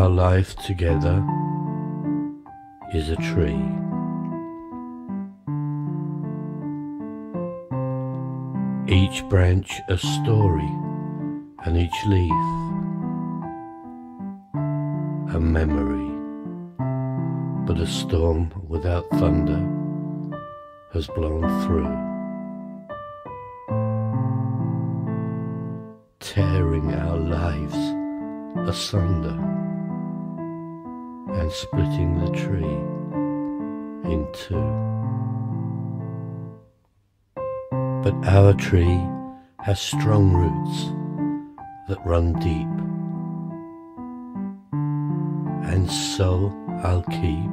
Our life together is a tree. Each branch a story, and each leaf a memory. But a storm without thunder has blown through, tearing our lives asunder and splitting the tree in two. But our tree has strong roots that run deep, and so I'll keep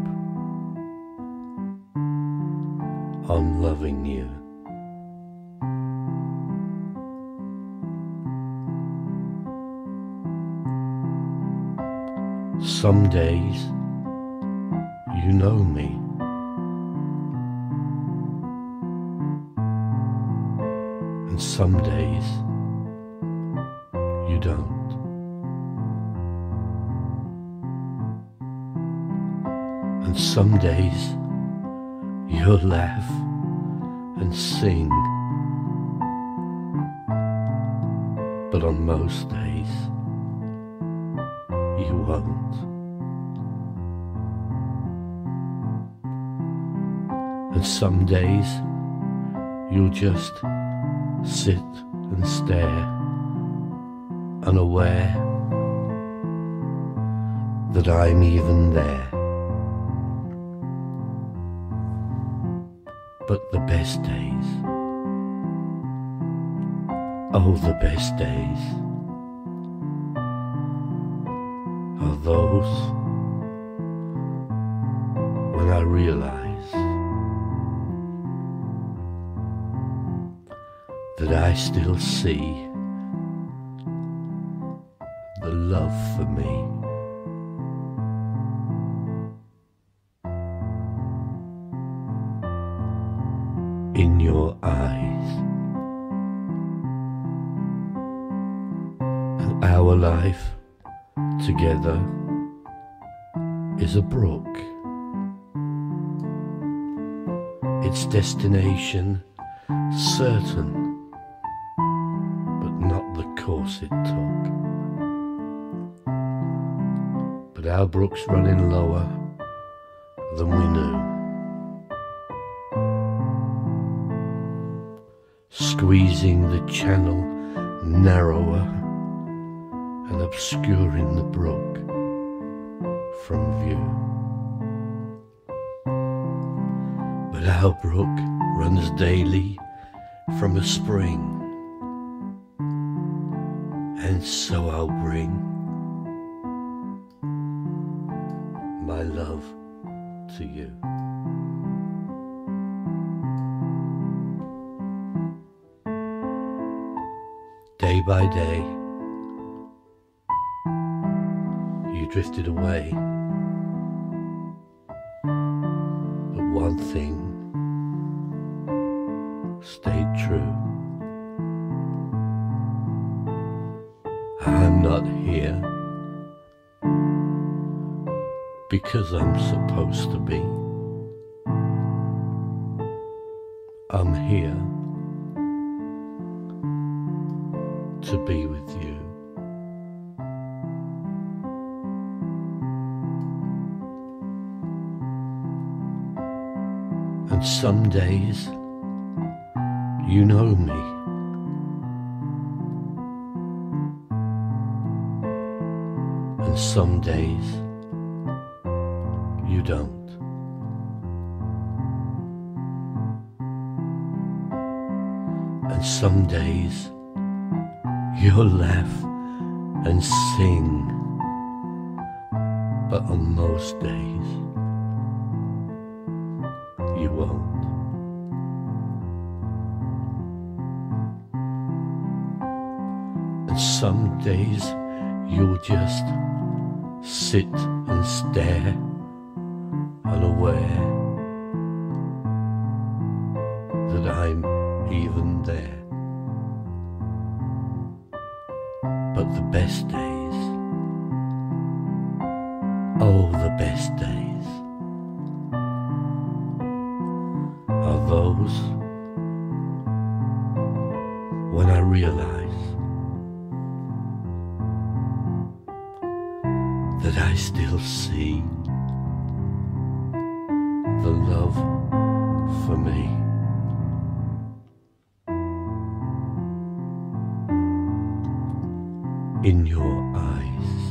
on loving you. Some days you know me. And some days you don't. And some days you'll laugh and sing. But on most days you won't. And some days you'll just sit and stare, unaware that I'm even there. But the best days, oh, the best days are those when I realize that I still see the love for me. In your eyes, and our life together is a brook. Its destination certain but not the course it took. But our brook's running lower than we knew. Squeezing the channel narrower and obscuring the brook from view. But our brook runs daily from a spring and so I'll bring my love to you. Day by day, drifted away. But one thing stayed true. I'm not here because I'm supposed to be. I'm here to be with you. And some days you know me. And some days you don't. And some days you'll laugh and sing, but on most days you won't. And some days you'll just sit and stare, unaware that I'm even there. But the best days close when I realize that I still see the love for me. In your eyes.